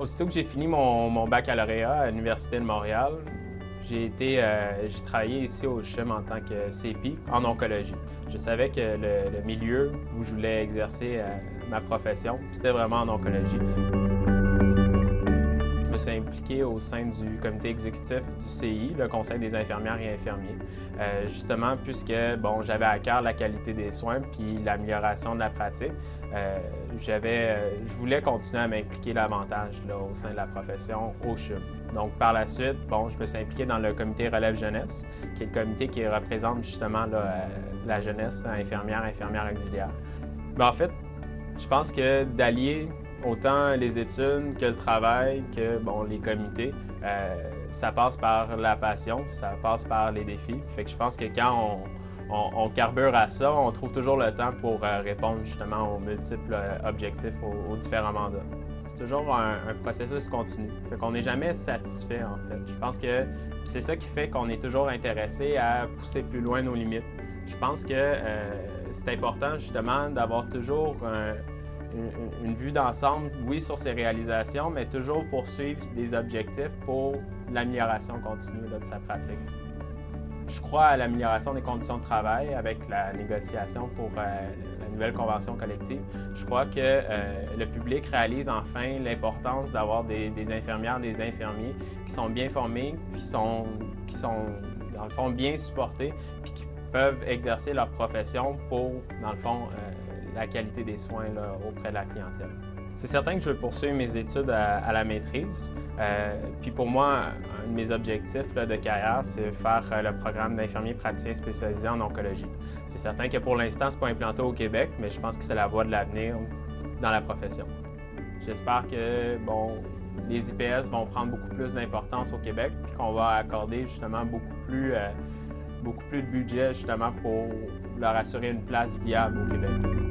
Aussitôt que j'ai fini mon, baccalauréat à l'Université de Montréal, j'ai été, euh, j'ai travaillé ici au CHUM en tant que CPI en oncologie. Je savais que le, milieu où je voulais exercer euh, ma profession, c'était vraiment en oncologie. Je me suis impliqué au sein du comité exécutif du CI, le Conseil des infirmières et infirmiers, euh, justement puisque bon, j'avais à cœur la qualité des soins puis l'amélioration de la pratique. Euh, j'avais, euh, je voulais continuer à m'impliquer davantage au sein de la profession au CHUM. Donc, par la suite, bon, je me suis impliqué dans le comité Relève Jeunesse, qui est le comité qui représente justement la jeunesse, infirmière, infirmière auxiliaire. Ben, en fait, je pense que d'allier autant les études que le travail, que bon, les comités, euh, ça passe par la passion, ça passe par les défis. Fait que je pense que quand on, carbure à ça, on trouve toujours le temps pour euh, répondre justement aux multiples euh, objectifs, aux, différents mandats. C'est toujours un, processus continu. Fait qu'on n'est jamais satisfait en fait. Je pense que c'est ça qui fait qu'on est toujours intéressé à pousser plus loin nos limites. Je pense que c'est important justement d'avoir toujours un une, vue d'ensemble, oui, sur ses réalisations, mais toujours poursuivre des objectifs pour l'amélioration continue de sa pratique. Je crois à l'amélioration des conditions de travail avec la négociation pour euh, la nouvelle convention collective. Je crois que euh, le public réalise enfin l'importance d'avoir des, infirmières, des infirmiers qui sont bien formés, qui sont, qui sont dans le fond, bien supportés, puis qui peuvent exercer leur profession pour, dans le fond, euh, la qualité des soins auprès de la clientèle. C'est certain que je veux poursuivre mes études à, la maîtrise. Euh, puis pour moi, un de mes objectifs de carrière, c'est faire euh, le programme d'infirmier praticien spécialisé en oncologie. C'est certain que pour l'instant, ce n'est pas implanté au Québec, mais je pense que c'est la voie de l'avenir dans la profession. J'espère que bon, les IPS vont prendre beaucoup plus d'importance au Québec, puis qu'on va accorder justement beaucoup plus, beaucoup plus de budget justement pour leur assurer une place viable au Québec.